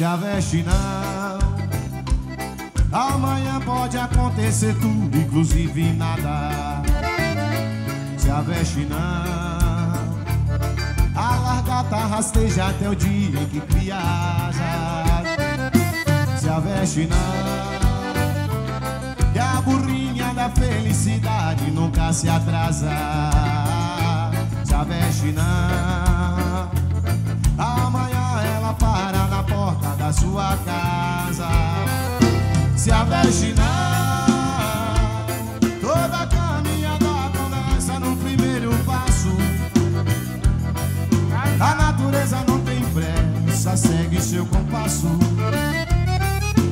se aveste não. Amanhã pode acontecer tudo, inclusive nada. Se aveste não. A largata rasteja até o dia em que cria asas. Se aveste não. Que a burrinha da felicidade nunca se atrasa. Se aveste não. Sua casa. Se aveste não. Toda caminhada começa no primeiro passo. A natureza não tem pressa, segue seu compasso.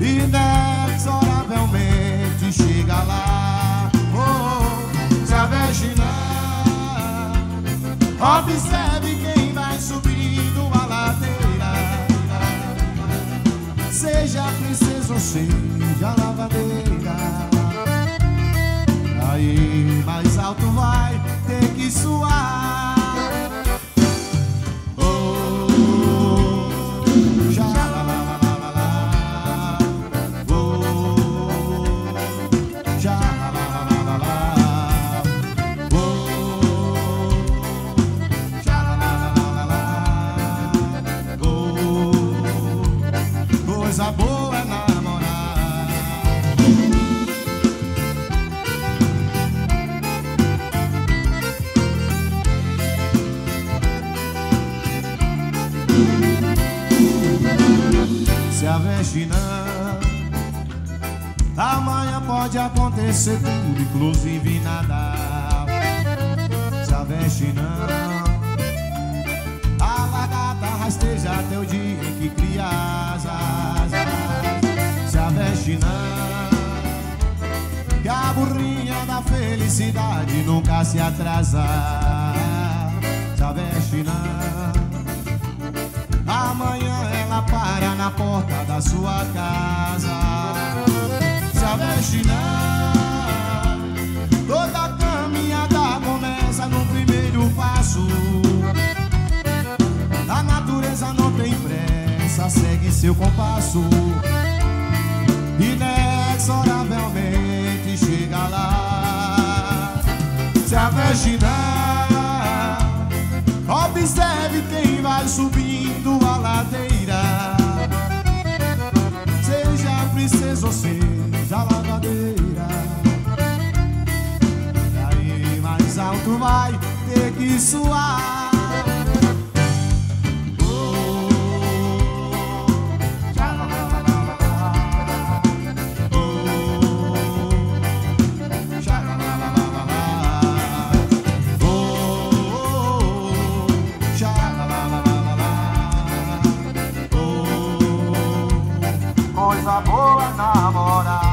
Inexoravelmente chega lá. Oh, se aveste não. Observe seja lavadeira. Aí mais alto vai ter que suar. Oh, já lá, lá, lá. Oh, já. Oh, coisa boa Não Amanhã pode acontecer tudo, inclusive nada. Se aveste não A lagarta rasteja até o dia em que cria asas. Se aveste não Que a burrinha da felicidade nunca se atrasa. Se aveste não Amanhã ela para porta da sua casa. Se aveste não. Toda caminhada começa no primeiro passo. A natureza não tem pressa, segue seu compasso. Inexoravelmente chega lá. Se aveste não. Observe quem vai subindo a ladeira. tu vai ter que suar. coisa boa namorar.